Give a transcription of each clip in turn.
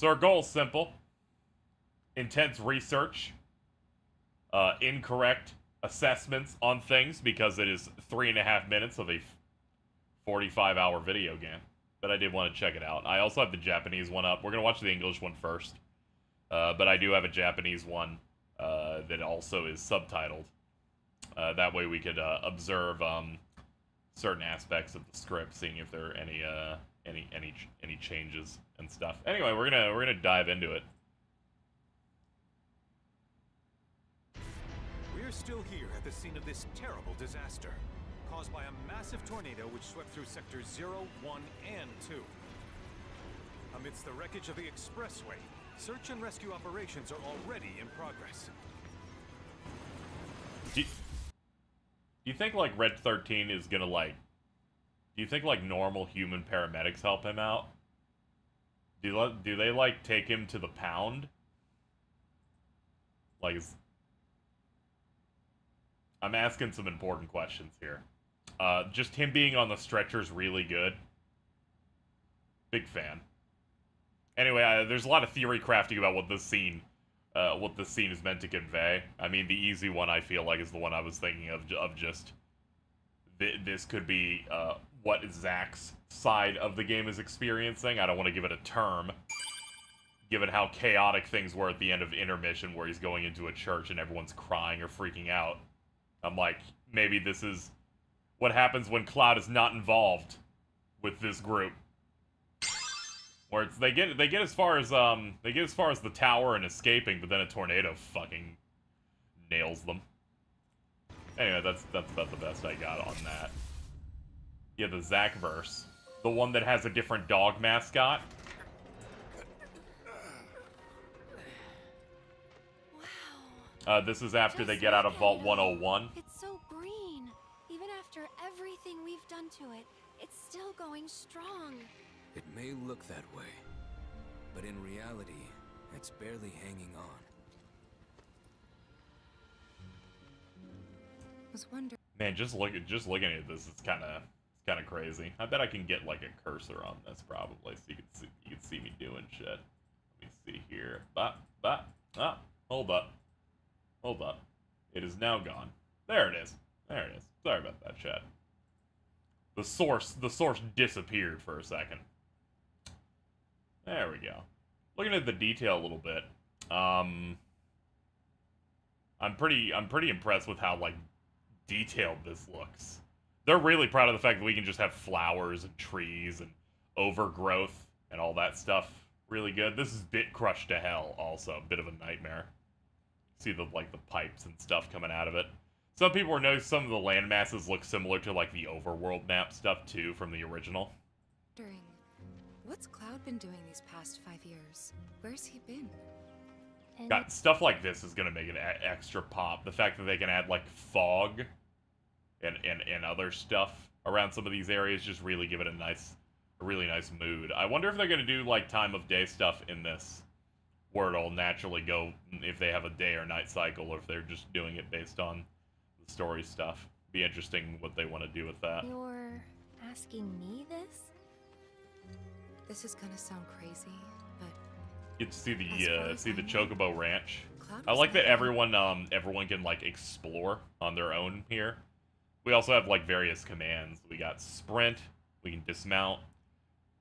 So our goal is simple intense research, uh, incorrect assessments on things because it is three and a half minutes of a 45 hour video game. But I did want to check it out. I also have the Japanese one up. We're going to watch the English one first. Uh, but I do have a Japanese one uh, that also is subtitled. Uh, that way we could uh, observe um, certain aspects of the script, seeing if there are any uh, any any any changes and stuff. Anyway, we're gonna we're gonna dive into it. We're still here at the scene of this terrible disaster, caused by a massive tornado which swept through sectors 0, 1, and 2. Amidst the wreckage of the expressway, search and rescue operations are already in progress. Do you, do you think like Red Thirteen is gonna like? Do you think like normal human paramedics help him out? Do do they like take him to the pound? Like, I'm asking some important questions here. Uh, just him being on the stretcher is really good. Big fan. Anyway, I, there's a lot of theory crafting about what this scene, uh, what this scene is meant to convey. I mean, the easy one I feel like is the one I was thinking of, of just th this could be uh, what Zack's side of the game is experiencing. I don't want to give it a term, given how chaotic things were at the end of intermission, where he's going into a church and everyone's crying or freaking out. I'm like, maybe this is what happens when Cloud is not involved with this group. Where they get they get as far as um they get as far as the tower and escaping, but then a tornado fucking nails them. Anyway, that's that's about the best I got on that. Yeah, the Zack verse, the one that has a different dog mascot. Wow. Uh, this is after Just they get out of Vault 101. It's so green. Even after everything we've done to it, it's still going strong. It may look that way, but in reality, it's barely hanging on. Was wondering. Man, just look at just looking at this, it's kind of it's kind of crazy. I bet I can get like a cursor on this probably, so you can see you can see me doing shit. Let me see here. But but ah, hold up, hold up. It is now gone. There it is. There it is. Sorry about that, chat. The source the source disappeared for a second. There we go. Looking at the detail a little bit. Um, I'm pretty I'm pretty impressed with how like detailed this looks. They're really proud of the fact that we can just have flowers and trees and overgrowth and all that stuff. Really good. This is bit crushed to hell also, a bit of a nightmare. See the like the pipes and stuff coming out of it. Some people are noticing some of the land masses look similar to like the overworld map stuff too from the original. Wondering, what's Cloud been doing these past five years? Where's he been? And Got stuff like this is gonna make it extra pop. The fact that they can add like fog and, and and other stuff around some of these areas just really give it a nice, a really nice mood. I wonder if they're gonna do like time of day stuff in this, where it'll naturally go if they have a day or night cycle, or if they're just doing it based on the story stuff. Be interesting what they want to do with that. You're asking me this? This is gonna sound crazy, but Get to see the uh, see the Chocobo Ranch. I like that everyone um everyone can like explore on their own here. We also have like various commands. We got sprint, we can dismount.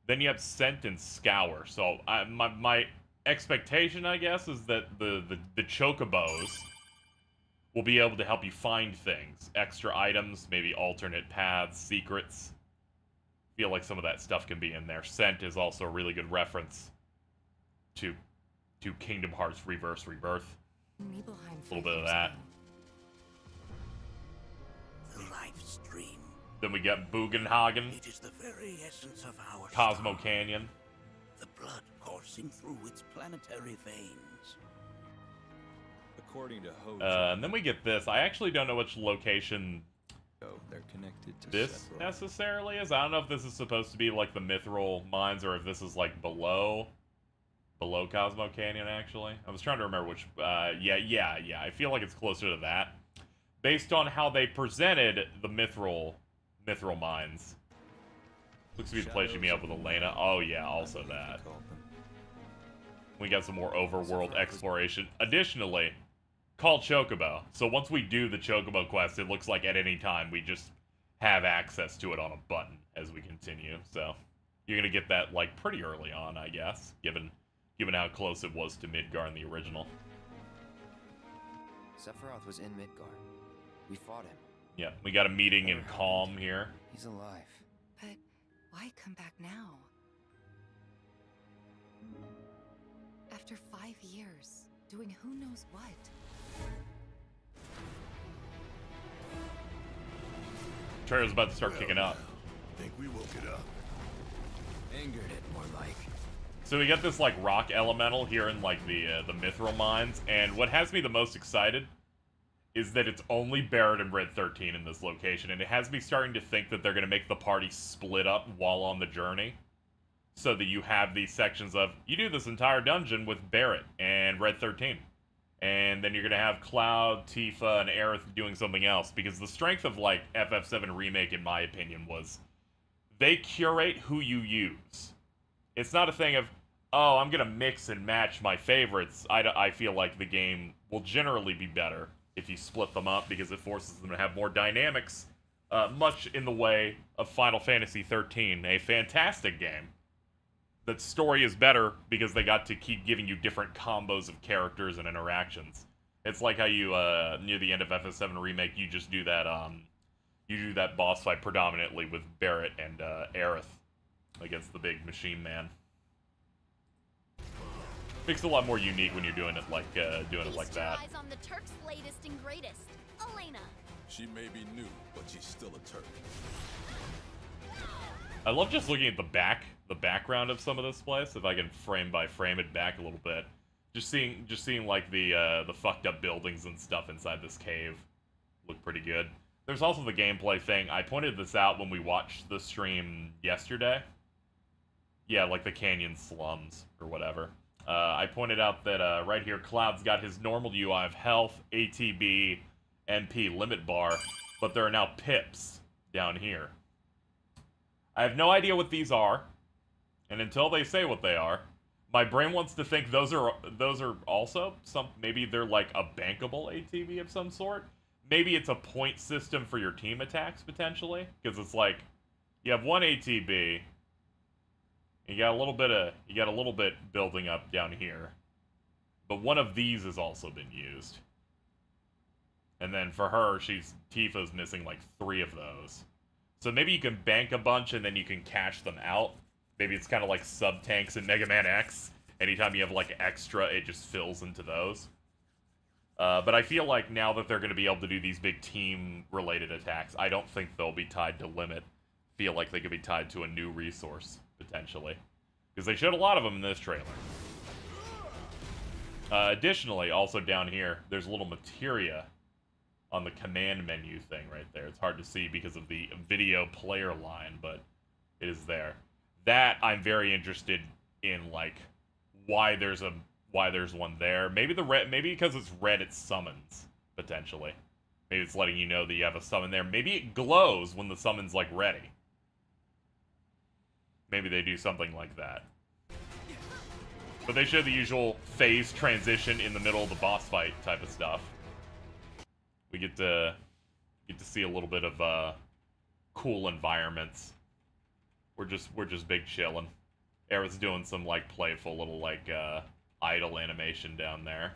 Then you have scent and scour. So I, my my expectation, I guess, is that the, the the chocobos will be able to help you find things, extra items, maybe alternate paths, secrets. Feel like some of that stuff can be in there. Scent is also a really good reference to to Kingdom Hearts Reverse Rebirth. A little bit of that. Ago. The life stream. Then we got Bugenhagen, It is the very essence of our Cosmo star. Canyon. The blood coursing through its planetary veins. According to Hojo, Uh, and then we get this. I actually don't know which location oh, they're connected to this several. necessarily is. I don't know if this is supposed to be like the Mithril mines or if this is like below below Cosmo Canyon actually. I was trying to remember which uh yeah, yeah, yeah. I feel like it's closer to that. Based on how they presented the Mithril Mithril mines. Looks to be the place you meet up with Elena. Oh yeah, also that. We got some more overworld exploration. Additionally, call Chocobo. So once we do the Chocobo quest, it looks like at any time we just have access to it on a button as we continue. So you're gonna get that like pretty early on, I guess, given given how close it was to Midgar in the original. Sephiroth was in Midgar. We fought him. Yeah, we got a meeting in Kalm here. He's alive. But why come back now? After five years, doing who knows what. Trailer's about to start kicking up. I think we woke it up. Angered it, more like. So we got this like rock elemental here in like the uh, the mithril mines, and what has me the most excited is that it's only Barret and Red 13 in this location, and it has me starting to think that they're going to make the party split up while on the journey, so that you have these sections of you do this entire dungeon with Barret and Red 13, and then you're going to have Cloud, Tifa, and Aerith doing something else. Because the strength of like FF7 remake, in my opinion, was they curate who you use. It's not a thing of oh, I'm gonna mix and match my favorites. I, I feel like the game will generally be better if you split them up because it forces them to have more dynamics, uh, much in the way of Final Fantasy 13, a fantastic game. That story is better because they got to keep giving you different combos of characters and interactions. It's like how you uh, near the end of FF7 remake, you just do that um, you do that boss fight predominantly with Barret and uh, Aerith against the big machine man. Makes it a lot more unique when you're doing it like uh, doing it like that. eyes on the Turk's latest and greatest, Elena. She may be new, but she's still a Turk. I love just looking at the back, the background of some of this place. If I can frame by frame it back a little bit, just seeing, just seeing like the uh, the fucked up buildings and stuff inside this cave look pretty good. There's also the gameplay thing. I pointed this out when we watched the stream yesterday. Yeah, like the canyon slums or whatever. Uh, I pointed out that uh, right here, Cloud's got his normal UI of health, ATB, MP limit bar, but there are now pips down here. I have no idea what these are, and until they say what they are, my brain wants to think those are those are also some maybe they're like a bankable ATB of some sort. Maybe it's a point system for your team attacks potentially, because it's like you have one ATB, you got a little bit of you got a little bit building up down here, but one of these has also been used. And then for her, she's Tifa's missing like three of those. So maybe you can bank a bunch and then you can cash them out. Maybe it's kind of like sub tanks in Mega Man X. Anytime you have like extra, it just fills into those. Uh, but I feel like now that they're going to be able to do these big team related attacks, I don't think they'll be tied to limit. Feel like they could be tied to a new resource potentially, because they showed a lot of them in this trailer. Uh, additionally, also down here, there's a little materia on the command menu thing right there. It's hard to see because of the video player line, but it is there. That I'm very interested in, like why there's a why there's one there. Maybe the red, maybe because it's red, it summons potentially. Maybe it's letting you know that you have a summon there. Maybe it glows when the summon's like ready. Maybe they do something like that. But they show the usual phase transition in the middle of the boss fight type of stuff. We get to get to see a little bit of uh, cool environments. We're just we're just big chilling. Aerith's doing some like playful little like uh, idle animation down there.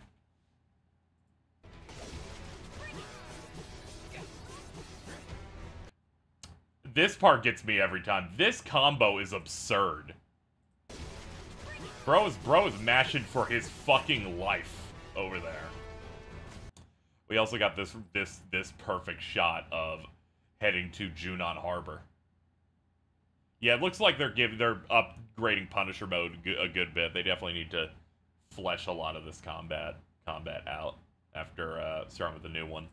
This part gets me every time. This combo is absurd. Bro is bro is mashing for his fucking life over there. We also got this this this perfect shot of heading to Junon Harbor. Yeah, it looks like they're giving they're upgrading Punisher mode a good bit. They definitely need to flesh a lot of this combat combat out after uh, starting with the new one.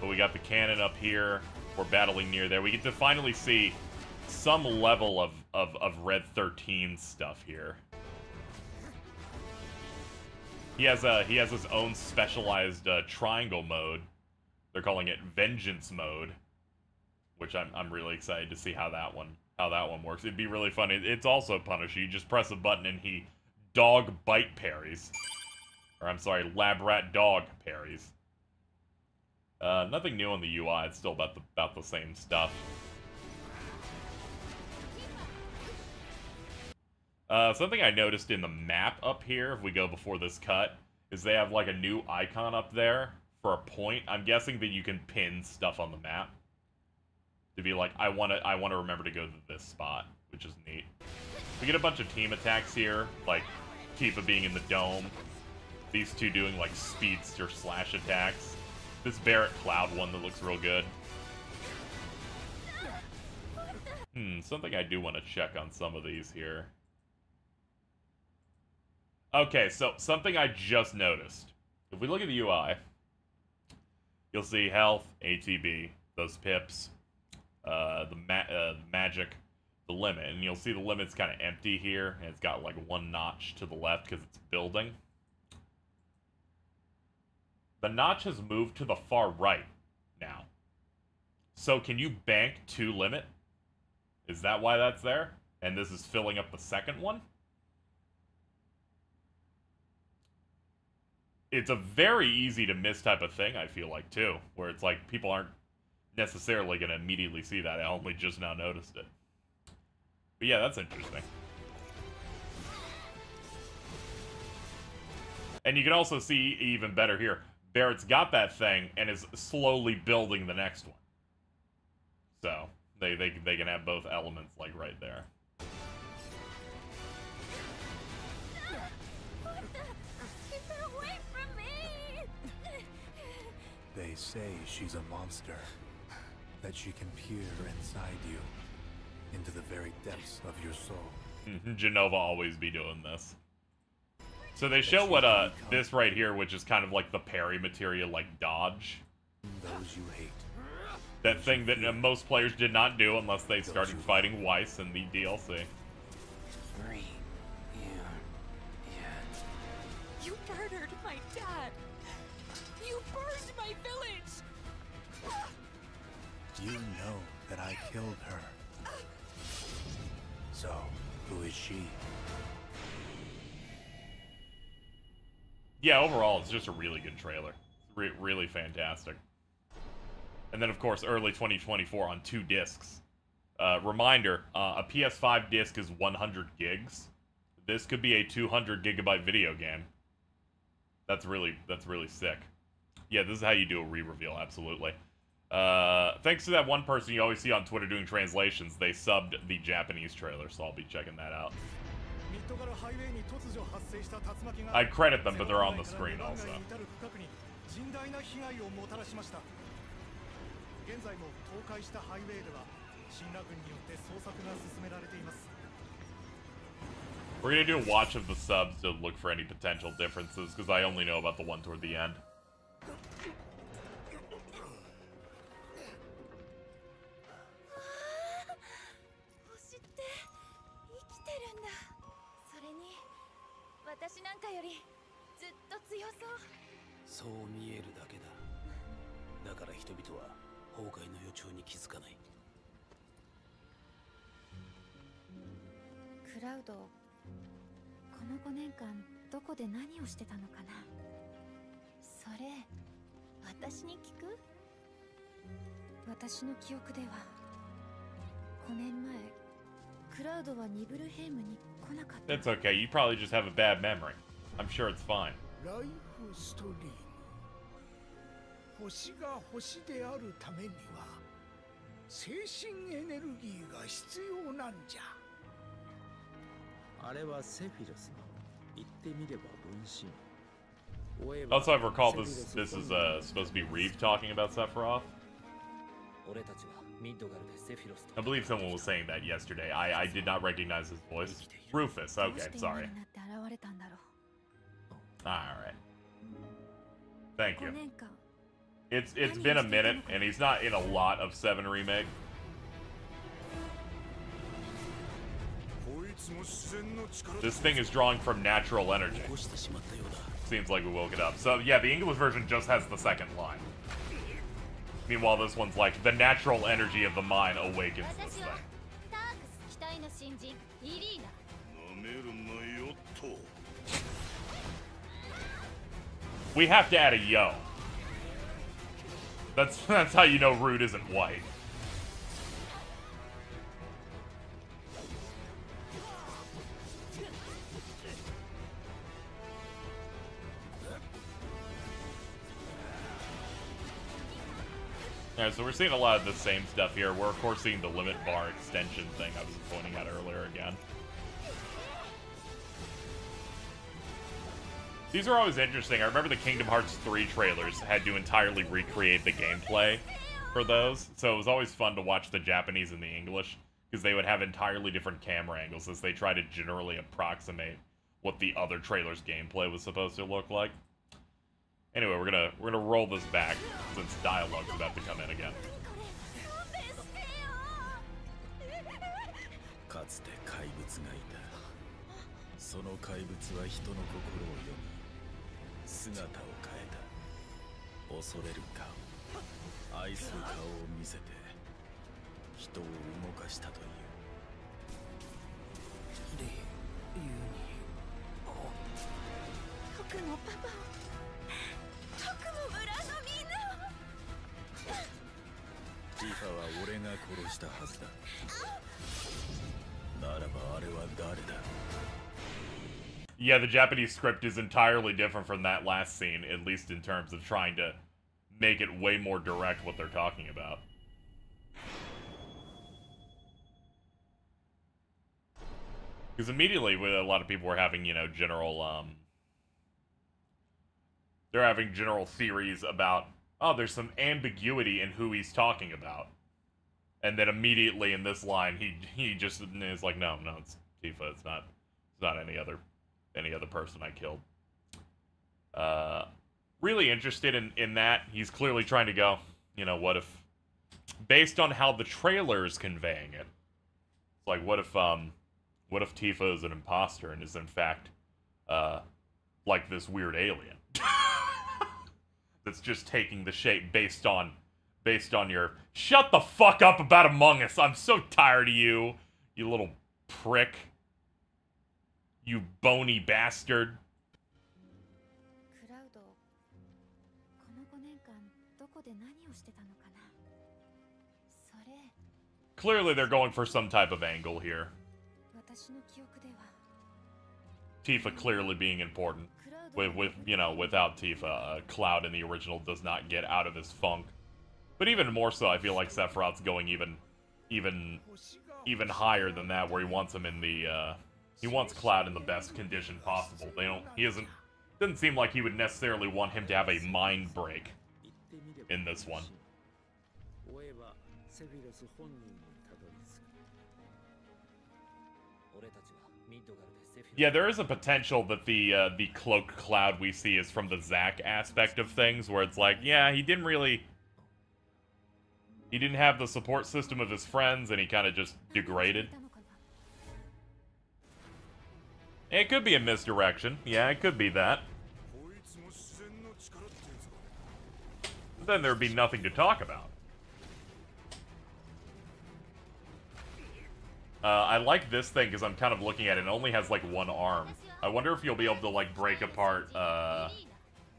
But we got the cannon up here. We're battling near there. We get to finally see some level of, of, of Red 13 stuff here. He has a he has his own specialized uh, triangle mode. They're calling it Vengeance mode, which I'm I'm really excited to see how that one how that one works. It'd be really funny. It's also Punisher. You just press a button and he dog bite parries. Or I'm sorry, lab rat dog parries. Uh, nothing new on the UI. It's still about the about the same stuff. Uh, something I noticed in the map up here, if we go before this cut, is they have like a new icon up there for a point. I'm guessing that you can pin stuff on the map to be like, I want to, I want to remember to go to this spot, which is neat. We get a bunch of team attacks here, like Tifa being in the dome, these two doing like speedster slash attacks. This Barret Cloud one that looks real good. Hmm, something I do want to check on some of these here. Okay, so something I just noticed. If we look at the UI, you'll see health, ATB, those pips, uh, the ma uh, magic, the limit, and you'll see the limit's kind of empty here, and it's got like one notch to the left because it's building. The notch has moved to the far right now. So can you bank to limit? Is that why that's there? And this is filling up the second one? It's a very easy to miss type of thing, I feel like, too. Where it's like people aren't necessarily going to immediately see that. I only just now noticed it. But yeah, that's interesting. And you can also see even better here. Barret's got that thing and is slowly building the next one. So they they they can have both elements like right there. They say she's a monster. That she can peer inside you. Into the very depths of your soul. Jenova always be doing this. So they show what uh this right here, which is kind of like the parry materia, like dodge. Those you hate. That thing that uh, most players did not do unless they started fighting Weiss in the DLC. Three. Yeah. Yeah. You murdered my dad. You burned my village. You know that I killed her. So, who is she? Yeah, overall, it's just a really good trailer. Re really fantastic. And then, of course, early 2024 on two discs. Uh, reminder, uh, a PS5 disc is 100 gigs. This could be a 200 gigabyte video game. That's really, that's really sick. Yeah, this is how you do a re-reveal, absolutely. Uh, thanks to that one person you always see on Twitter doing translations, they subbed the Japanese trailer, so I'll be checking that out. I credit them, but they're on the screen also. 甚大な被害をもたらしました現在も倒壊したハイウェイではシンラ軍によって捜索が進められています We're gonna do a watch of the subs to look for any potential differences, because I only know about the one toward the end. 私なんかよりずっと強そう。そう見えるだけだ。だから人々は崩壊の予兆に気づかない。クラウドこの5年間どこで何をしてたのかな。それ私に聞く？私の記憶では5年前 クラウドはニブルヘイムに来なかった It's okay, you probably just have a bad memory. I'm sure it's fine. ライフストリーム星が星であるためには精神エネルギーが必要なんじゃあれはセフィロスの言ってみれば分身 Also, I recall this this is uh, supposed to be Reeve talking about Sephiroth. 俺たちは I believe someone was saying that yesterday. I, I did not recognize his voice. Rufus, okay, sorry. Alright. Thank you. It's It's been a minute, and he's not in a lot of 7 Remake. This thing is drawing from natural energy. Seems like we woke it up. So yeah, the English version just has the second line. Meanwhile, this one's like, the natural energy of the mine awakens this thing. We have to add a yo. That's that's how you know Rude isn't white. Yeah, so we're seeing a lot of the same stuff here. We're of course seeing the limit bar extension thing I was pointing out earlier again. These are always interesting. I remember the Kingdom Hearts 3 trailers had to entirely recreate the gameplay for those, so it was always fun to watch the Japanese and the English, because they would have entirely different camera angles as they try to generally approximate what the other trailer's gameplay was supposed to look like. Anyway, we're gonna we're gonna roll this back since dialogue's about to come in again. かつて怪物がいたその怪物は人の心を読み姿を変えた恐れる顔愛する顔を見せて人を動かしたという理由に僕のパパを 僕の村のみんなをティファは俺が殺したはずだならばあれは誰だ Yeah, the Japanese script is entirely different from that last scene, at least in terms of trying to make it way more direct what they're talking about. Because immediately, with a lot of people were having, you know, general, um, they're having general theories about, oh, there's some ambiguity in who he's talking about. And then immediately in this line, he he just is like, no, no, it's Tifa. It's not, it's not any other, any other person I killed. Uh, really interested in in that. He's clearly trying to go. You know, what if, based on how the trailer is conveying it, it's like, what if um, what if Tifa is an imposter and is in fact, uh, like this weird alien that's just taking the shape based on based on your shut the fuck up about Among Us. I'm so tired of you, you little prick. You bony bastard. Clearly they're going for some type of angle here. Tifa clearly being important. With, with you know, without Tifa, uh, Cloud in the original does not get out of his funk. But even more so, I feel like Sephiroth's going even, even, even higher than that, where he wants him in the, uh, he wants Cloud in the best condition possible. They don't, he isn't, doesn't seem like he would necessarily want him to have a mind break in this one. Yeah, there is a potential that the uh, the cloaked cloud we see is from the Zack aspect of things, where it's like, yeah, he didn't really, he didn't have the support system of his friends, and he kind of just degraded. It could be a misdirection. Yeah, it could be that. Then there'd be nothing to talk about. Uh, I like this thing because I'm kind of looking at it. It only has like one arm. I wonder if you'll be able to like break apart. Uh,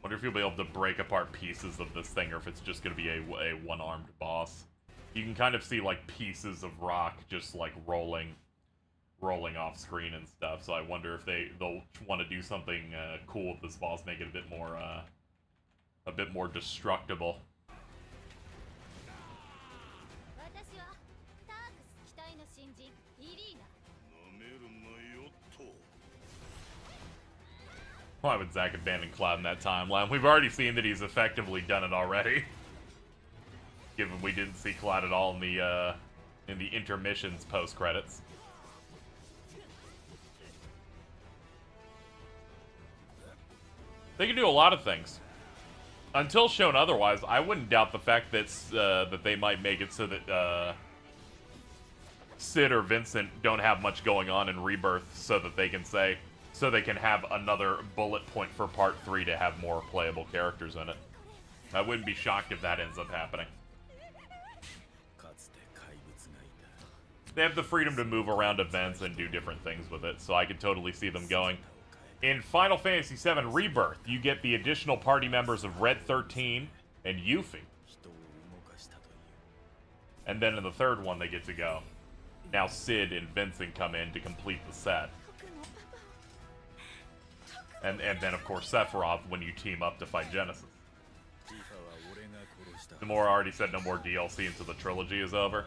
wonder if you'll be able to break apart pieces of this thing, or if it's just gonna be a, a one-armed boss. You can kind of see like pieces of rock just like rolling, rolling off screen and stuff. So I wonder if they they'll want to do something uh, cool with this boss, make it a bit more, uh, a bit more destructible. Why would Zack abandon Cloud in that timeline? We've already seen that he's effectively done it already. Given we didn't see Cloud at all in the uh, in the intermissions post credits. They can do a lot of things. Until shown otherwise, I wouldn't doubt the fact that uh, that they might make it so that uh, Cid or Vincent don't have much going on in Rebirth, so that they can say, so they can have another bullet point for part three to have more playable characters in it. I wouldn't be shocked if that ends up happening. They have the freedom to move around events and do different things with it, so I could totally see them going. In Final Fantasy VII Rebirth, you get the additional party members of Red 13 and Yuffie. And then in the third one, they get to go. Now Cid and Vincent come in to complete the set. And, and then, of course, Sephiroth when you team up to fight Genesis. Nomura already said no more DLC until the trilogy is over.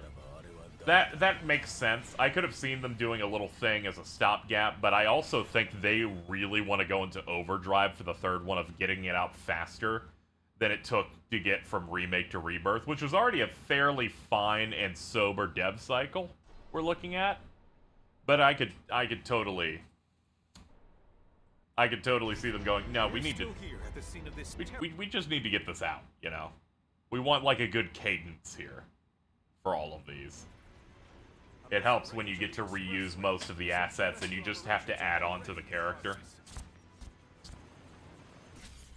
That that makes sense. I could have seen them doing a little thing as a stopgap, but I also think they really want to go into overdrive for the third one of getting it out faster than it took to get from remake to rebirth, which was already a fairly fine and sober dev cycle we're looking at. But I could I could totally I could totally see them going, no, we need to still here at the scene of this we, we, we just need to get this out, you know? We want like a good cadence here for all of these. It helps when you get to reuse most of the assets and you just have to add on to the character.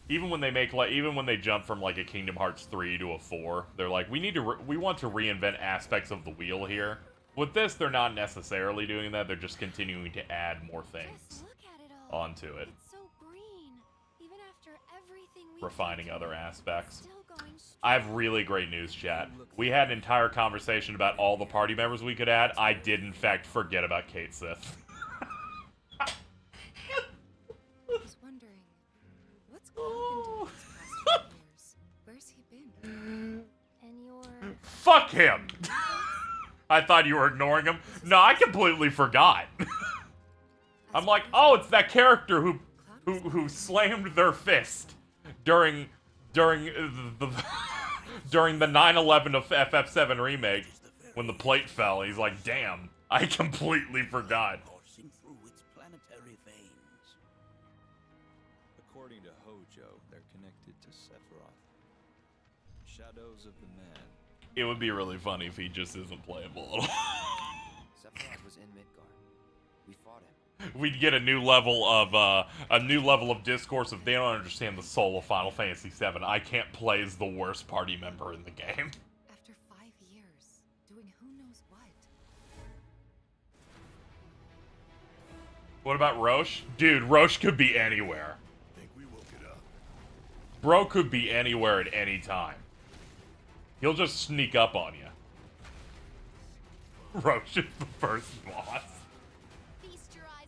Even when they make like even when they jump from like a Kingdom Hearts 3 to a 4, they're like we need to we want to reinvent aspects of the wheel here. With this they're not necessarily doing that, they're just continuing to add more things onto it, It's so green. Even after everything we refining other aspects. still going straight. I have really great news, chat. We had an entire conversation about all the party members we could add. I did, in fact, forget about Cait Sith. I was wondering, what's Cloud been doing these past? Where's he been? And you're Fuck him! I thought you were ignoring him. No, I completely forgot. I'm like, oh, it's that character who, who, who slammed their fist during, during the, the during the 9/11 of FF7 remake when the plate fell. He's like, damn, I completely forgot. coursing through its planetary veins. According to Hojo, they're connected to Sephiroth. Shadows of the Man. It would be really funny if he just isn't playable at all. We'd get a new level of uh, a new level of discourse if they don't understand the soul of Final Fantasy VII. I can't play as the worst party member in the game. After five years, doing who knows what? What about Roche? Dude, Roche could be anywhere. think we woke it up. Bro could be anywhere at any time. He'll just sneak up on you. Roche is the first boss.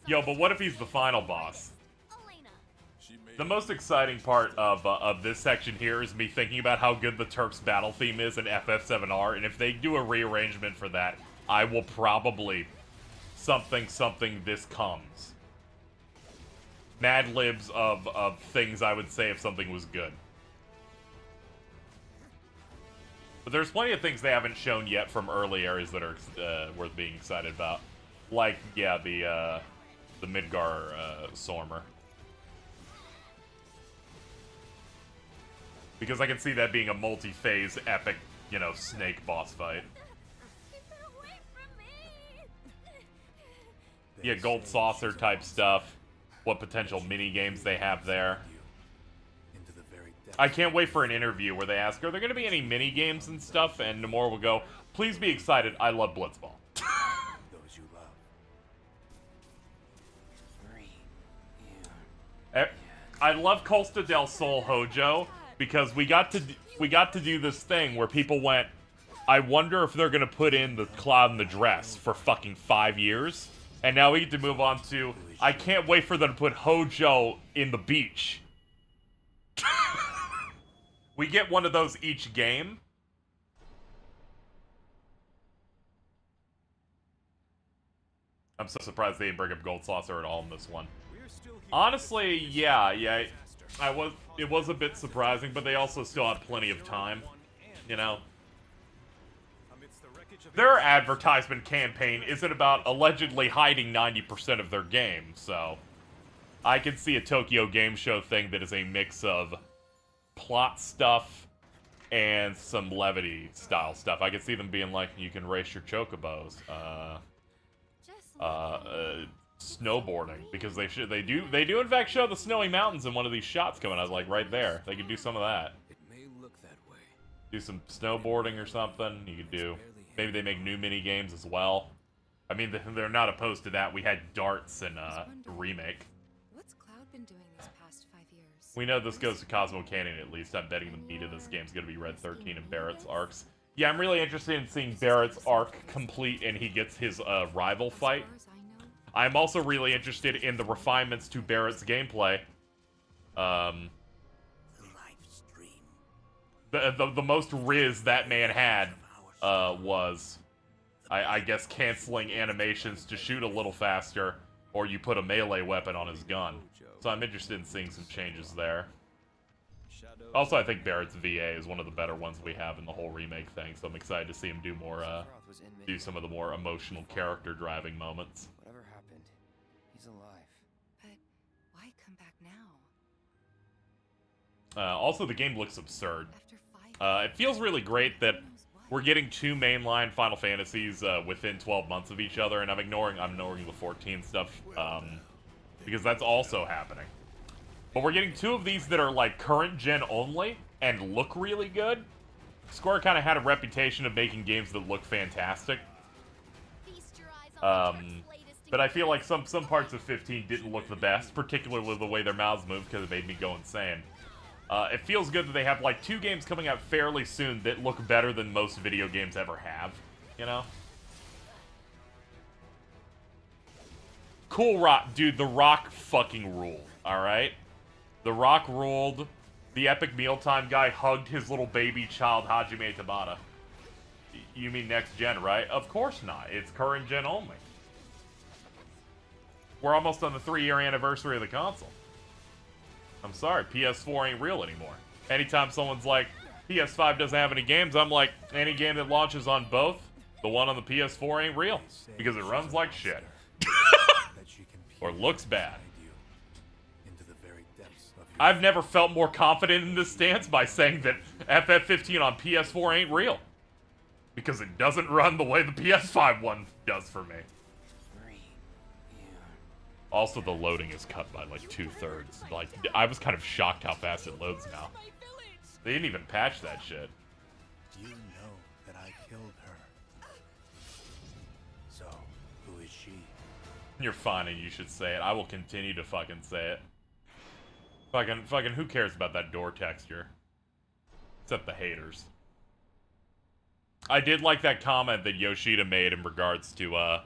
Yo, but what if he's the final boss? The most exciting part of uh, of this section here is me thinking about how good the Turks battle theme is in FF7R, and if they do a rearrangement for that, I will probably something something this comes. Mad libs of of things I would say if something was good. But there's plenty of things they haven't shown yet from early areas that are uh, worth being excited about, like yeah the uh, the Midgar uh, Zolom. Because I can see that being a multi-phase epic, you know, snake boss fight. Yeah, gold saucer type stuff. What potential mini games they have there. I can't wait for an interview where they ask, "Are there going to be any mini games and stuff?" And Nomura will go, "Please be excited. I love Blitzball." Eh, I love Costa del Sol Hojo because we got to we got to do this thing where people went, I wonder if they're gonna put in the cloud in the dress for fucking five years, and now we get to move on to I can't wait for them to put Hojo in the beach. we get one of those each game. I'm so surprised they didn't bring up Gold Saucer at all in this one. Honestly, yeah, yeah. I was. It was a bit surprising, but they also still had plenty of time. You know, their advertisement campaign isn't about allegedly hiding 90% of their game, so I can see a Tokyo Game Show thing that is a mix of plot stuff and some levity style stuff. I could see them being like, you can race your chocobos. Uh, uh, uh, snowboarding because they should they do they do in fact show the snowy mountains in one of these shots coming out like right there. They could do some of that. It may look that way. Do some snowboarding or something. You could do maybe they make new mini games as well. I mean they- they're not opposed to that. We had darts in uh, remake. What's Cloud been doing these past five years. We know this goes to Cosmo Canyon at least. I'm betting the meat of this game is going to be Red 13 and Barret's arcs. Yeah, I'm really interested in seeing Barret's arc complete and he gets his uh, rival fight. I'm also really interested in the refinements to Barret's gameplay. Um, the, the, the most riz that man had uh, was, I, I guess, canceling animations to shoot a little faster, or you put a melee weapon on his gun. So I'm interested in seeing some changes there. Also, I think Barret's VA is one of the better ones we have in the whole remake thing, so I'm excited to see him do more, uh, do some of the more emotional character driving moments. Uh, also, the game looks absurd. Uh, it feels really great that we're getting two mainline Final Fantasies uh, within 12 months of each other, and I'm ignoring I'm ignoring the 14 stuff um, because that's also happening. But we're getting two of these that are like current gen only and look really good. Square kind of had a reputation of making games that look fantastic. Um, but I feel like some some parts of 15 didn't look the best, particularly the way their mouths moved because it made me go insane. Uh, it feels good that they have like two games coming out fairly soon that look better than most video games ever have. You know? Cool Rock, dude. The Rock fucking ruled. All right, The Rock ruled. The epic mealtime guy hugged his little baby child Hajime Tabata. You mean next gen, right? Of course not. It's current gen only. We're almost on the three-year anniversary of the console. I'm sorry, PS4 ain't real anymore. Anytime someone's like, PS5 doesn't have any games, I'm like, any game that launches on both, the one on the PS4 ain't real. Because it runs like shit. or looks bad. I've never felt more confident in this stance by saying that FF15 on PS4 ain't real. Because it doesn't run the way the PS5 one does for me. Also, the loading is cut by like two thirds. Like, I was kind of shocked how fast it loads now. They didn't even patch that shit. You know that I killed her. So, who is she? You're fine and you should say it. I will continue to fucking say it. Fucking, fucking, who cares about that door texture? Except the haters. I did like that comment that Yoshida made in regards to, uh,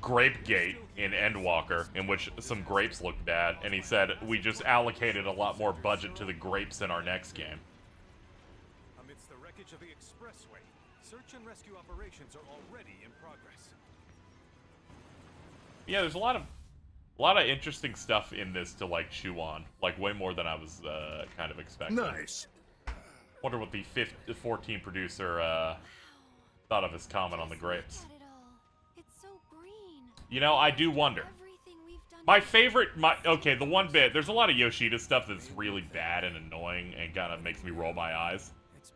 Grape Gate in Endwalker, in which some grapes looked bad, and he said, we just allocated a lot more budget to the grapes in our next game. Amidst the wreckage of the expressway, search and rescue operations are already in progress. Yeah, there's a lot of a lot of interesting stuff in this to like chew on, like way more than I was uh, kind of expecting. Nice. Wonder what the 15, 14 producer uh, thought of his comment on the grapes. It's so green. You know, I do wonder. My favorite, my okay, the one bit. There's a lot of Yoshida stuff that's really bad and annoying and kind of makes me roll my eyes.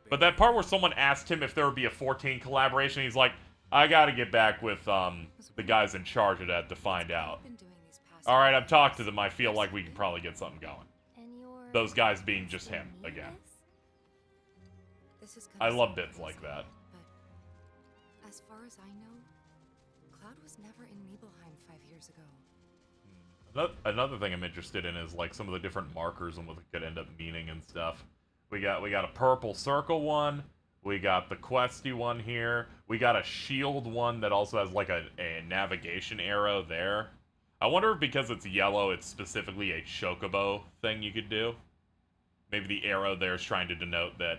But that part where someone asked him if there would be a 14 collaboration, he's like, "I got to get back with um the guys in charge of that to find out." All right, I've talked to them. I feel like we can probably get something going. Those guys being just him again. I love bits like that. Another thing I'm interested in is like some of the different markers and what they could end up meaning and stuff. We got we got a purple circle one. We got the questy one here. We got a shield one that also has like a, a navigation arrow there. I wonder if because it's yellow, it's specifically a chocobo thing you could do. Maybe the arrow there is trying to denote that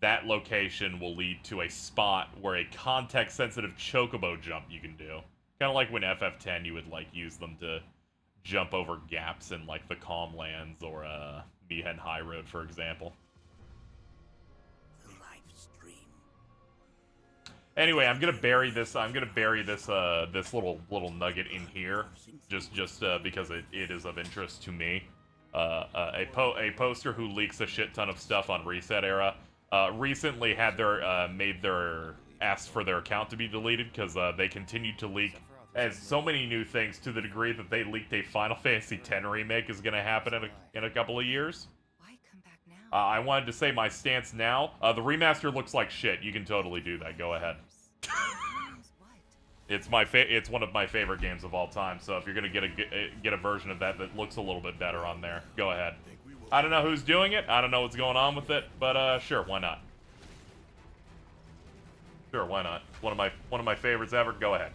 that location will lead to a spot where a context-sensitive chocobo jump you can do. Kind of like when FF10, you would like use them to jump over gaps in like the Calm Lands or uh, Mi'ihen Highroad, for example. Anyway, I'm gonna bury this. I'm gonna bury this uh, this little little nugget in here, just just uh, because it, it is of interest to me. Uh, uh, a po a poster who leaks a shit ton of stuff on ResetEra uh, recently had their uh, made their asked for their account to be deleted because uh, they continued to leak as so many new things to the degree that they leaked a Final Fantasy X remake is gonna happen in a, in a couple of years. Uh, I wanted to say my stance now. Uh, the remaster looks like shit. You can totally do that. Go ahead. It's my fa- it's one of my favorite games of all time. So if you're gonna get a get a version of that that looks a little bit better on there, go ahead. I don't know who's doing it. I don't know what's going on with it, but uh, sure, why not? Sure, why not? One of my one of my favorites ever. Go ahead.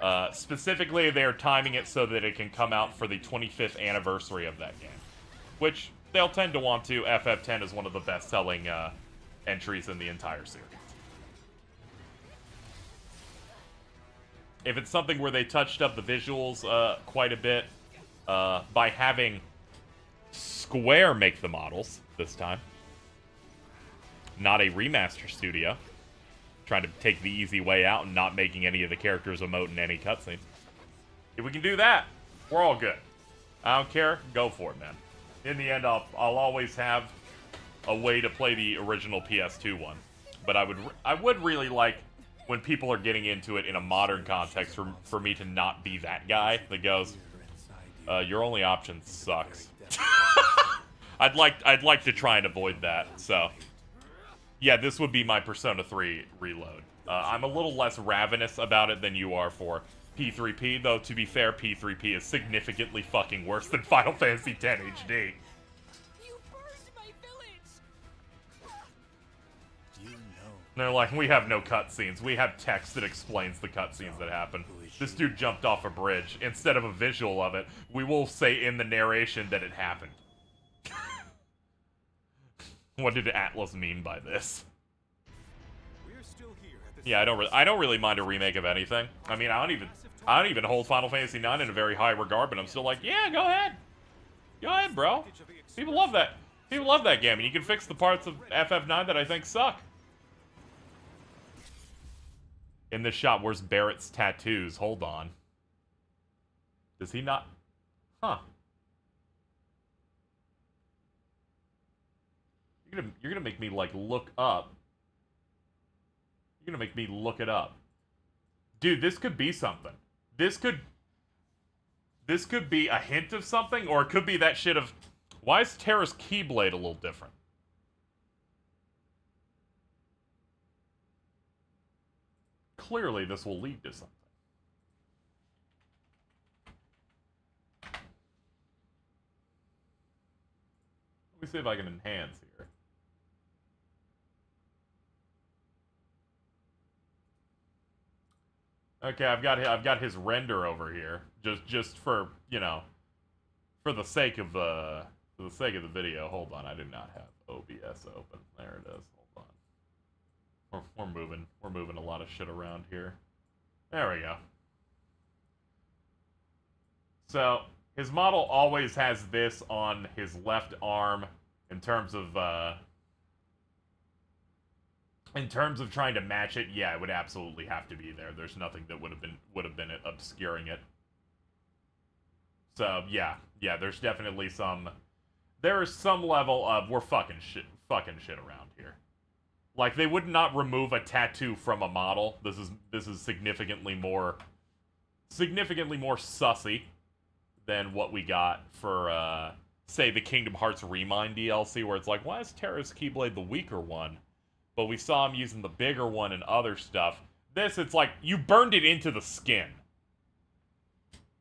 Uh, specifically, they're timing it so that it can come out for the 25th anniversary of that game, which they'll tend to want to. FF10 is one of the best-selling uh, entries in the entire series. If it's something where they touched up the visuals uh, quite a bit uh, by having Square make the models this time, not a remaster studio trying to take the easy way out and not making any of the characters emote in any cutscenes. If we can do that, we're all good. I don't care. Go for it, man. In the end, I'll I'll always have a way to play the original PS2 one, but I would I would really like when people are getting into it in a modern context for for me to not be that guy that goes, uh, your only option sucks. I'd like I'd like to try and avoid that. So. Yeah, this would be my Persona 3 reload. Uh, I'm a little less ravenous about it than you are for P3P, though to be fair, P3P is significantly fucking worse than Final Fantasy X HD. They're like, we have no cutscenes. We have text that explains the cutscenes that happen. This dude jumped off a bridge. Instead of a visual of it, we will say in the narration that it happened. What did Atlus mean by this? Yeah, I don't really, I don't really mind a remake of anything. I mean, I don't even, I don't even hold Final Fantasy IX in a very high regard, but I'm still like, yeah, go ahead, go ahead, bro. People love that. People love that game, and you can fix the parts of FF9 that I think suck. In this shot, where's Barret's tattoos? Hold on. Does he not? Huh. You're gonna you're gonna make me like look up. You're gonna make me look it up. Dude, this could be something. This could this could be a hint of something, or it could be that shit of why is Terra's Keyblade a little different? Clearly this will lead to something. Let me see if I can enhance here. Okay, I've got I've got his render over here, just just for you know, for the sake of the for the sake of the video. Hold on, I do not have OBS open. There it is. Hold on. We're we're moving we're moving a lot of shit around here. There we go. So his model always has this on his left arm in terms of uh, in terms of trying to match it, yeah, it would absolutely have to be there. There's nothing that would have been would have been obscuring it. So yeah, yeah, there's definitely some there is some level of we're fucking shit fucking shit around here. Like they would not remove a tattoo from a model. This is this is significantly more significantly more sussy than what we got for uh say the Kingdom Hearts Re Mind DLC where it's like, why is Terra's Keyblade the weaker one? But we saw him using the bigger one and other stuff. This, it's like you burned it into the skin.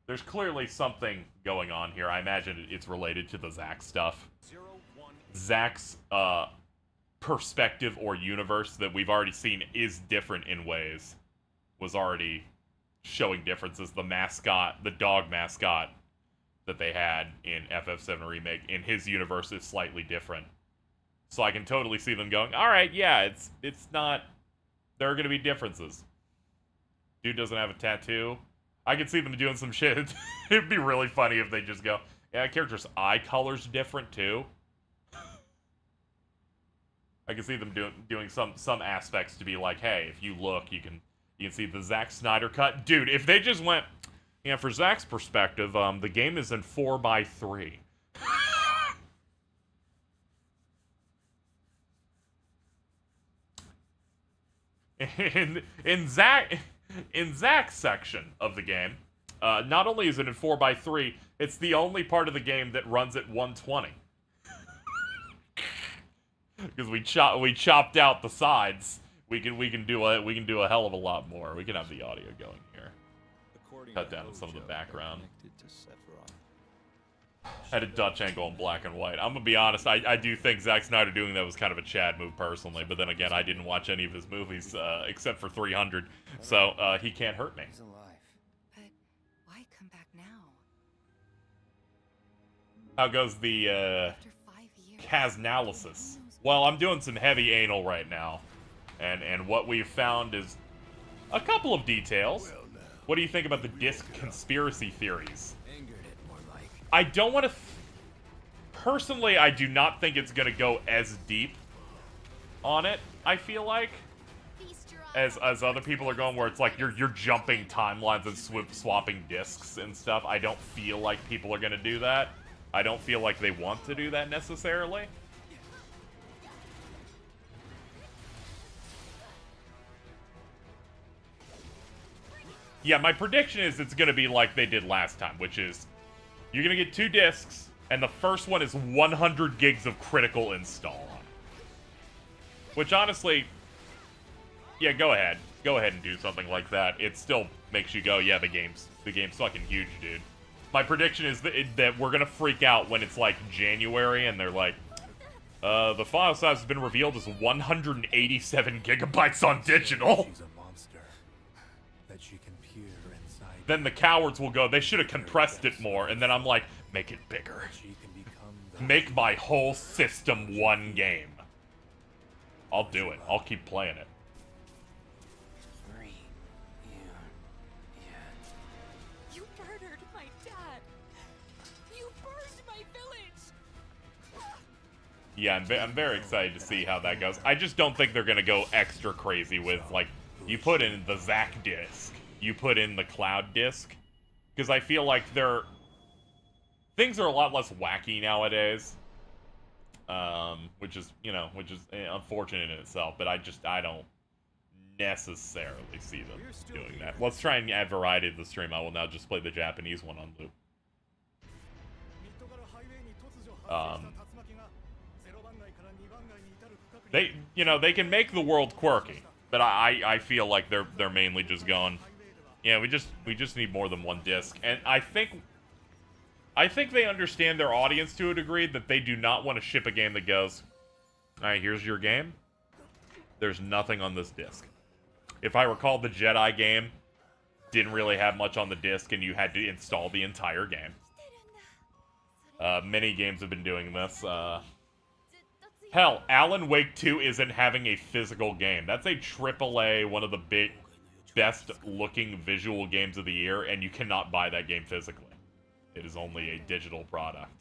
There's clearly something going on here. I imagine it's related to the Zack stuff. Zack's uh, perspective or universe that we've already seen is different in ways. Was already showing differences. The mascot, the dog mascot that they had in FF7 Remake, in his universe is slightly different. So I can totally see them going, all right, yeah, it's it's not. There are going to be differences. Dude doesn't have a tattoo. I could see them doing some shit. It'd be really funny if they just go, yeah, character's eye color's different too. I can see them doing doing some some aspects to be like, hey, if you look, you can you can see the Zack Snyder cut, dude. If they just went, yeah, for Zack's perspective, um, the game is in four by three. in in Zack in Zack's section of the game, uh, not only is it in four x three, it's the only part of the game that runs at 120. Because we chop we chopped out the sides. We can we can do a we can do a hell of a lot more. We can have the audio going here. According Cut down some of the background. to Sephiroth. Had a Dutch angle in black and white. I'm gonna be honest. I, I do think Zack Snyder doing that was kind of a Chad move personally. But then again, I didn't watch any of his movies uh, except for 300, so uh, he can't hurt me. He's alive. But why come back now? How goes the uh, After. Casnalysis? Well, I'm doing some heavy anal right now, and and what we've found is a couple of details. What do you think about the disc conspiracy theories? Angered it more like. I don't want to. Personally, I do not think it's gonna go as deep on it. I feel like as as other people are going, where it's like you're you're jumping timelines and sw- swapping discs and stuff. I don't feel like people are gonna do that. I don't feel like they want to do that necessarily. Yeah, my prediction is it's gonna be like they did last time, which is you're gonna get two discs, and the first one is 100 gigs of critical install. Which honestly, yeah, go ahead, go ahead and do something like that. It still makes you go, yeah, the game's the game's fucking huge, dude. My prediction is that, that we're gonna freak out when it's like January and they're like, uh, the file size has been revealed as 187 gigabytes on digital. Then the cowards will go, they should have compressed it more, and then I'm like, make it bigger. She can become the Make my whole system one game. I'll do it. I'll keep playing it. Yeah. Yeah. You murdered my dad. You burned my village. Yeah, I'm, ve- I'm very excited to see how that goes. I just don't think they're gonna go extra crazy with like you put in the Zack disc, you put in the Cloud disc, because I feel like they're things are a lot less wacky nowadays. Um, which is you know which is eh, unfortunate in itself, but I just I don't necessarily see them doing that. Let's try and add variety to the stream. I will now just play the Japanese one on loop. Um, they you know they can make the world quirky but I, I I feel like they're they're mainly just going yeah we just we just need more than one disc. And i think i think they understand their audience to a degree that they do not want to ship a game that goes all right here's your game. There's nothing on this disc. If i recall the jedi game didn't really have much on the disc and you had to install the entire game. Uh, many games have been doing this uh, Hell, Alan Wake 2 isn't having a physical game. That's a AAA, one of the big, best looking visual games of the year, and you cannot buy that game physically. It is only a digital product.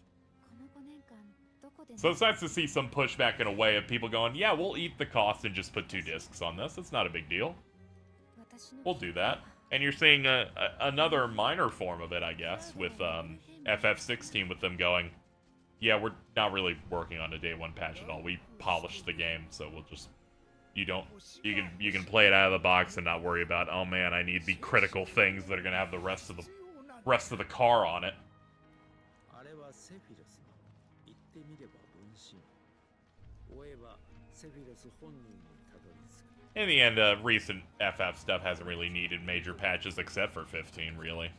So it's nice to see some pushback in a way of people going, yeah, we'll eat the cost and just put two discs on this. It's not a big deal. We'll do that. And you're seeing a, a, another minor form of it, I guess, with um, FF16 with them going, yeah, we're not really working on a day one patch at all. We polished the game, so we'll just you don't you can you can play it out of the box and not worry about oh man I need the critical things that are gonna have the rest of the rest of the car on it. In the end, uh, recent FF stuff hasn't really needed major patches except for 15, really.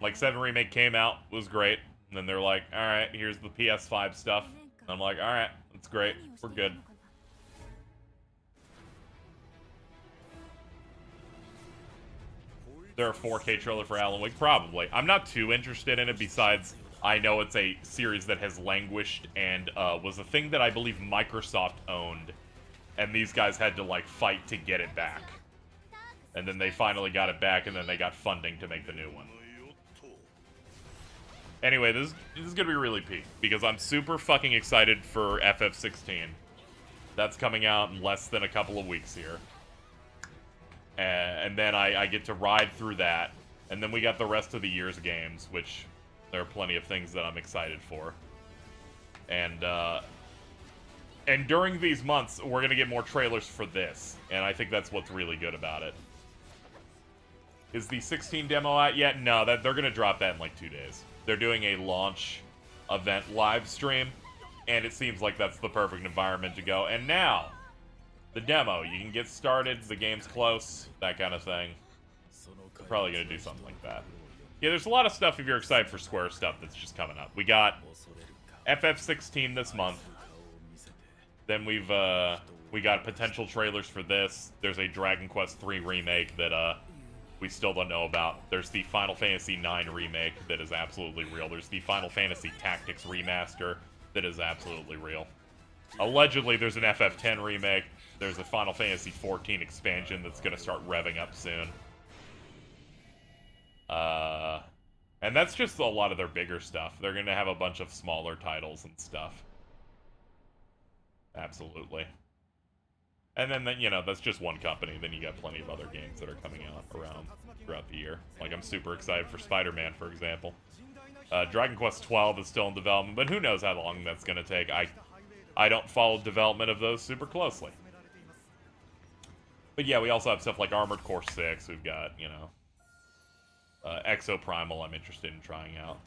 Like 7 Remake came out, was great, and then they're like, alright, here's the PS5 stuff. And I'm like, all right, that's great. We're good. There a 4K trailer for Alan Wake? Probably. I'm not too interested in it besides I know it's a series that has languished and uh, was a thing that I believe Microsoft owned. And these guys had to, like, fight to get it back. And then they finally got it back, and then they got funding to make the new one. Anyway, this, this is gonna be really peak because I'm super fucking excited for FF16. That's coming out in less than a couple of weeks here uh, and then I, I get to ride through that, and then we got the rest of the year's games, which there are plenty of things that I'm excited for. And uh, and during these months, we're gonna get more trailers for this, and I think that's what's really good about it. Is the 16 demo out yet? No, that they're gonna drop that in like two days. They're doing a launch event live stream, and it seems like that's the perfect environment to go. And now, the demo. You can get started, the game's close, that kind of thing. We're probably gonna do something like that. Yeah, there's a lot of stuff if you're excited for Square stuff that's just coming up. We got FF16 this month. Then we've uh we got potential trailers for this. There's a Dragon Quest 3 remake that uh we still don't know about. There's the Final Fantasy 9 remake that is absolutely real. There's the Final Fantasy Tactics remaster that is absolutely real. Allegedly, there's an FF10 remake. There's a Final Fantasy 14 expansion that's going to start revving up soon. Uh, and that's just a lot of their bigger stuff. They're going to have a bunch of smaller titles and stuff. Absolutely. And then, you know, that's just one company. Then you got plenty of other games that are coming out around throughout the year. Like, I'm super excited for Spider-Man, for example. Uh, Dragon Quest 12 is still in development, but who knows how long that's going to take. I, I don't follow development of those super closely. But yeah, we also have stuff like Armored Core 6. We've got, you know, uh, Exoprimal I'm interested in trying out.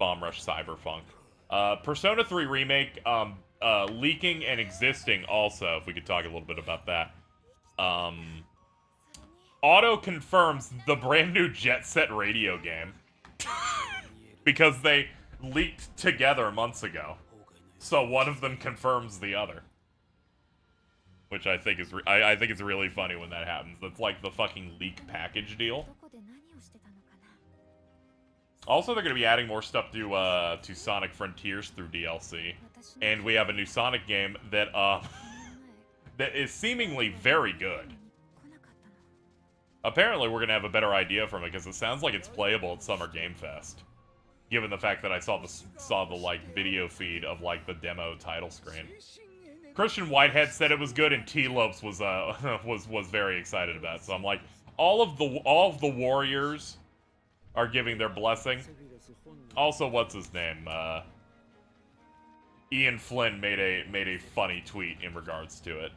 Bomb Rush Cyberfunk. Uh, Persona 3 Remake, um, uh, leaking and existing also, if we could talk a little bit about that. Um, auto confirms the brand new Jet Set radio game. because they leaked together months ago. So one of them confirms the other. Which I think is I, I think it's really funny when that happens. That's like the fucking leak package deal. Also, they're going to be adding more stuff to uh, to Sonic Frontiers through DLC, and we have a new Sonic game that uh, that is seemingly very good. Apparently, we're going to have a better idea from it because it sounds like it's playable at Summer Game Fest. Given the fact that I saw the saw the like video feed of like the demo title screen. Christian Whitehead said it was good, and Tee Lopes was uh was was very excited about. It. So I'm like, all of the all of the warriors are giving their blessing. Also, what's his name? Uh, Ian Flynn made a made a funny tweet in regards to it.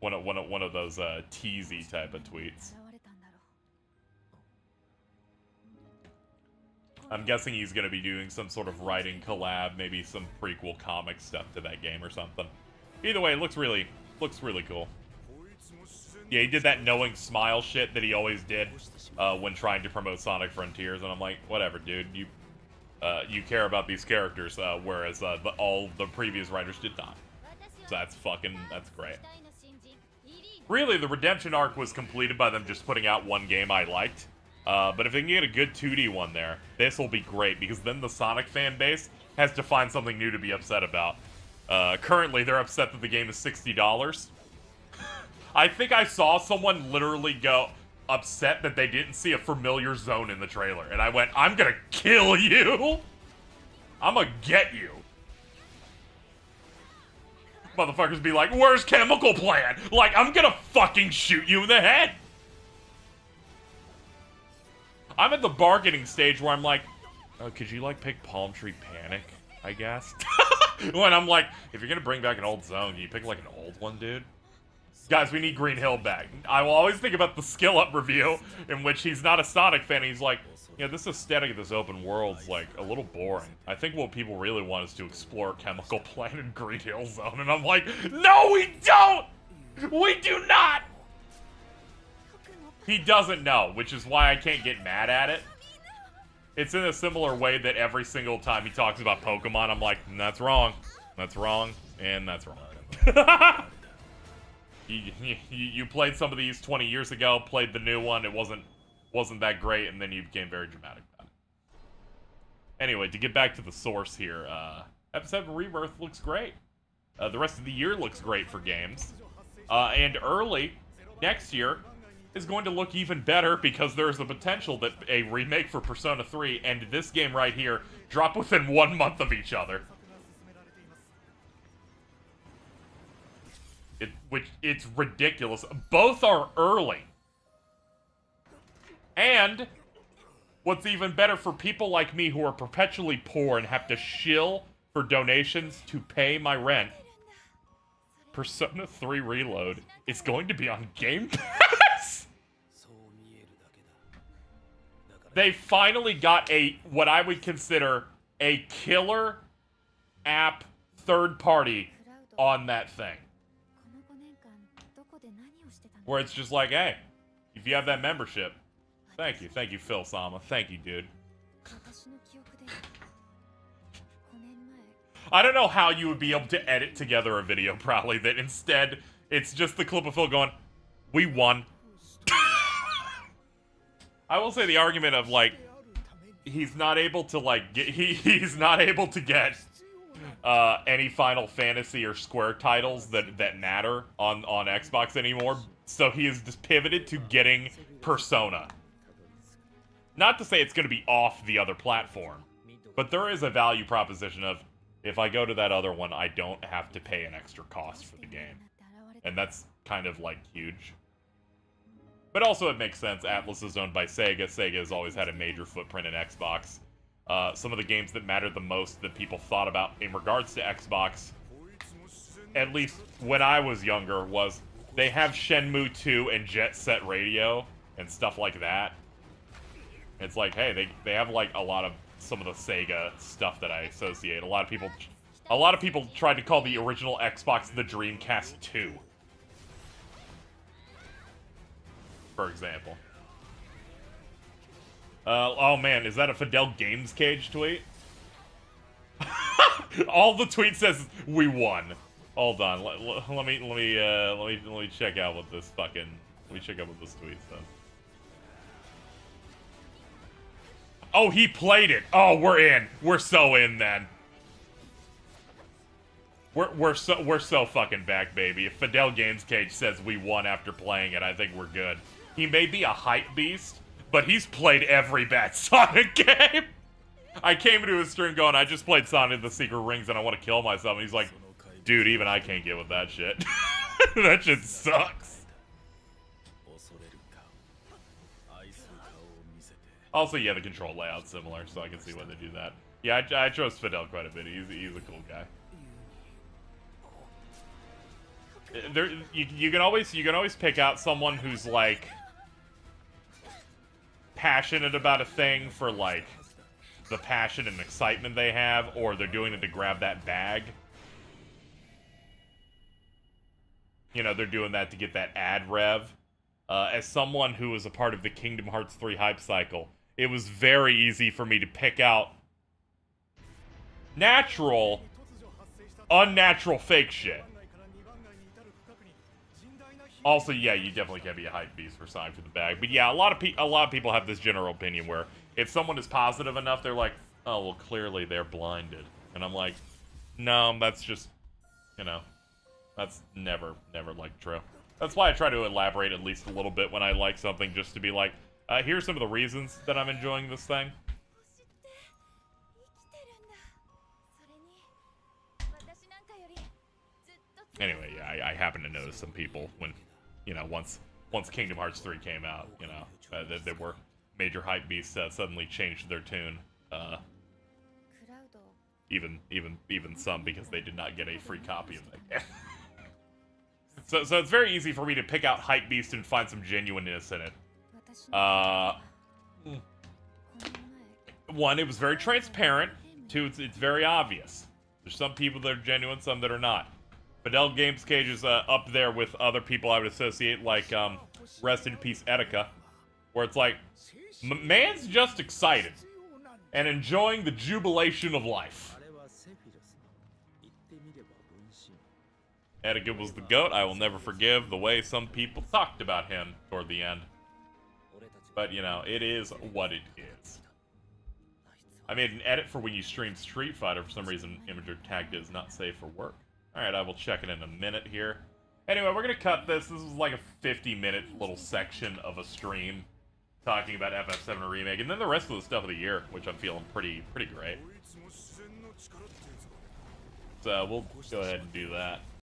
One of one of one of those uh, teasy type of tweets. I'm guessing he's going to be doing some sort of writing collab, maybe some prequel comic stuff to that game or something. Either way, it looks really looks really cool. Yeah, he did that knowing smile shit that he always did uh, when trying to promote Sonic Frontiers, and I'm like, whatever, dude. You uh, you care about these characters, uh, whereas uh, the, all the previous writers did not. So that's fucking that's great. Really, the redemption arc was completed by them just putting out one game I liked. Uh, but if they can get a good 2D one there, this will be great because then the Sonic fan base has to find something new to be upset about. Uh, currently, they're upset that the game is $60. I think I saw someone literally go upset that they didn't see a familiar zone in the trailer. And I went, I'm gonna kill you! I'm gonna get you. Motherfuckers be like, where's Chemical Plant? Like, I'm gonna fucking shoot you in the head! I'm at the bargaining stage where I'm like, oh, could you like pick Palm Tree Panic, I guess? when I'm like, if you're gonna bring back an old zone, you pick like an old one, dude? Guys, we need Green Hill back. I will always think about the skill up review in which he's not a Sonic fan. He's like, yeah, this aesthetic of this open world's like a little boring. I think what people really want is to explore Chemical Plant and Green Hill Zone. And I'm like, no, we don't! We do not! He doesn't know, which is why I can't get mad at it. It's in a similar way that every single time he talks about Pokemon, I'm like, that's wrong, that's wrong, and that's wrong. you, you, played some of these 20 years ago, played the new one, it wasn't wasn't that great, and then you became very dramatic about it. Anyway, to get back to the source here, uh, episode Rebirth looks great. Uh, the rest of the year looks great for games. Uh, and early next year, is going to look even better because there's the potential that a remake for Persona 3 and this game right here drop within one month of each other. It, which it's ridiculous. Both are early. And what's even better for people like me who are perpetually poor and have to shill for donations to pay my rent, Persona 3 Reload is going to be on Game Pass. they finally got a what I would consider a killer app third party on that thing where it's just like, hey, if you have that membership, thank you, thank you, Phil Sama, thank you, dude. I don't know how you would be able to edit together a video, probably, that instead it's just the clip of Phil going, we won. I will say the argument of, like, he's not able to, like, get, he, he's not able to get uh, any Final Fantasy or Square titles that, that matter on, on Xbox anymore so he has just pivoted to getting Persona. Not to say it's going to be off the other platform, but there is a value proposition of if I go to that other one, I don't have to pay an extra cost for the game. And that's kind of like huge. But also, it makes sense. Atlus is owned by Sega. Sega has always had a major footprint in Xbox. Uh, some of the games that mattered the most that people thought about in regards to Xbox, at least when I was younger, was they have Shenmue 2 and Jet Set Radio and stuff like that. It's like, hey, they, they have like a lot of some of the Sega stuff that I associate. A lot of people, a lot of people tried to call the original Xbox the Dreamcast 2. For example. Uh, oh man, is that a Fidel Games Cage tweet? All the tweet says we won. Hold on, let, let, me let me uh, let me let me check out what this fucking let me check out what this tweet says. Oh, he played it. Oh, we're in. We're so in then. We're we're so we're so fucking back, baby. If Fidel Games Cage says we won after playing it, I think we're good. He may be a hype beast, but he's played every bad Sonic game. I came into his stream going, I just played Sonic the Secret Rings and I want to kill myself. And he's like, Dude, even I can't get with that shit. that shit sucks. Also, yeah, the control layout's similar, so I can see why they do that. Yeah, I, I trust Fidel quite a bit. He's, he's a cool guy. There, you, you can always you can always pick out someone who's like passionate about a thing for like the passion and excitement they have, or they're doing it to grab that bag. You know, they're doing that to get that ad rev. Uh, as someone who was a part of the Kingdom Hearts 3 hype cycle, it was very easy for me to pick out natural, unnatural fake shit. Also, yeah, you definitely can be a hype beast for signing for the bag. But yeah, a lot of a lot of people have this general opinion where if someone is positive enough, they're like, "Oh, well, clearly they're blinded," and I'm like, "No, that's just, you know, that's never, never like true. That's why I try to elaborate at least a little bit when I like something, just to be like, uh, here's some of the reasons that I'm enjoying this thing. Anyway, yeah, I, I happen to notice some people when, you know, once once Kingdom Hearts 3 came out, you know, uh, that they, were major hype beasts that suddenly changed their tune. Uh, even even even some because they did not get a free copy of that So, so it's very easy for me to pick out hype beast and find some genuineness in it. Uh, one, it was very transparent. Two, it's, it's very obvious. There's some people that are genuine, some that are not. Fidel Games Cage is uh, up there with other people I would associate, like um, Rest in Peace Etika, where it's like, man's just excited and enjoying the jubilation of life. Etika was the goat. I will never forgive the way some people talked about him toward the end. But, you know, it is what it is. I made an edit for when you stream Street Fighter. For some reason, Imgur tagged it as not safe for work. Alright, I will check it in a minute here. Anyway, we're gonna cut this. This is like a 50 minute little section of a stream talking about FF7 Remake, and then the rest of the stuff of the year, which I'm feeling pretty pretty great. So we'll go ahead and do that.